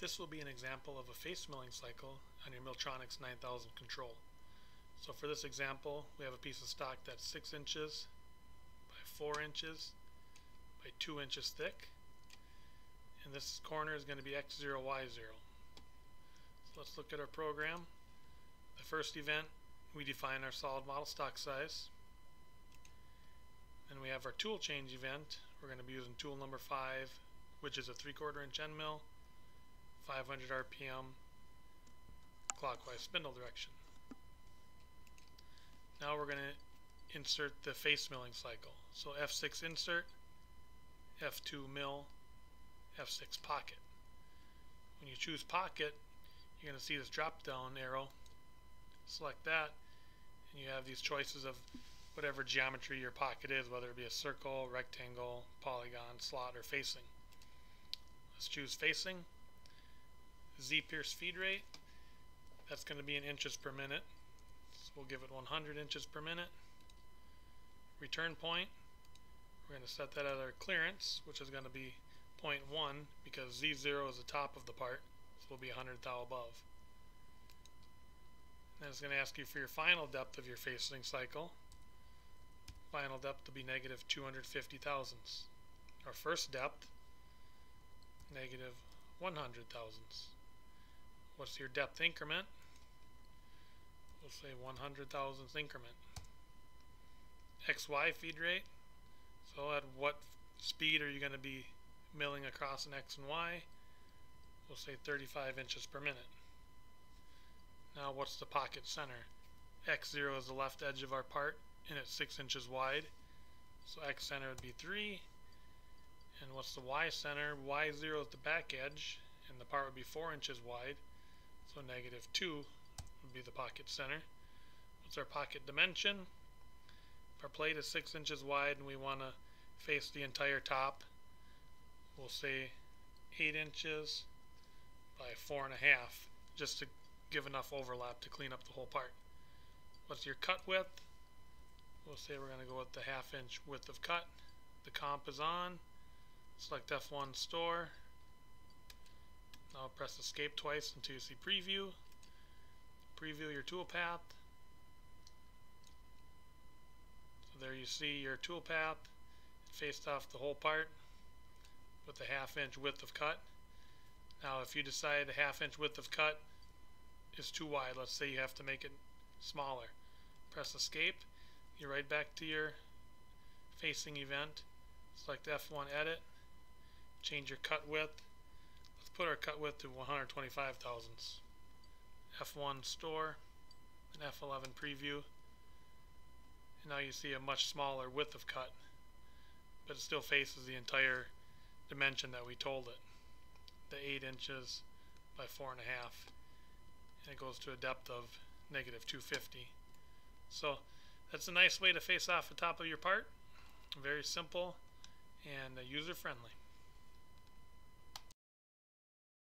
This will be an example of a face milling cycle on your Milltronics 9000 control. So for this example, we have a piece of stock that's 6 inches by 4 inches by 2 inches thick. And this corner is going to be x0, y0. So let's look at our program. The first event, we define our solid model stock size. Then we have our tool change event. We're going to be using tool number 5, which is a 3 quarter inch end mill 500 RPM clockwise spindle direction. Now we're going to insert the face milling cycle. So F6 insert, F2 mill, F6 pocket. When you choose pocket, you're going to see this drop down arrow. Select that and you have these choices of whatever geometry your pocket is, whether it be a circle, rectangle, polygon, slot, or facing. Let's choose facing. Z-Pierce feed rate, that's going to be in inches per minute. So we'll give it 100 inches per minute. Return point, we're going to set that at our clearance, which is going to be 0.1 because Z0 is the top of the part, so it'll be 100 thou above. Then it's going to ask you for your final depth of your facing cycle. Final depth will be negative 250 thousandths. Our first depth, negative 100 thousandths. What's your depth increment? We'll say 100 thousandths increment. XY feed rate. So at what speed are you going to be milling across an X and Y? We'll say 35 inches per minute. Now what's the pocket center? X0 is the left edge of our part and it's 6 inches wide. So X center would be 3. And what's the Y center? Y0 is the back edge and the part would be 4 inches wide. So negative 2 would be the pocket center. What's our pocket dimension? If our plate is 6 inches wide and we want to face the entire top, we'll say 8 inches by 4.5 just to give enough overlap to clean up the whole part. What's your cut width? We'll say we're going to go with the half inch width of cut. The comp is on. Select F1 store. Now press escape twice until you see preview. Preview your toolpath. So there you see your toolpath. Faced off the whole part with a half inch width of cut. Now if you decide a half inch width of cut is too wide, let's say you have to make it smaller, press escape. You're right back to your facing event. Select F1 edit. Change your cut width put our cut width to 125 thousandths. F1 store and F11 preview. And now you see a much smaller width of cut, but it still faces the entire dimension that we told it. The 8 inches by 4.5. And, and it goes to a depth of negative 250. So that's a nice way to face off the top of your part. Very simple and user friendly.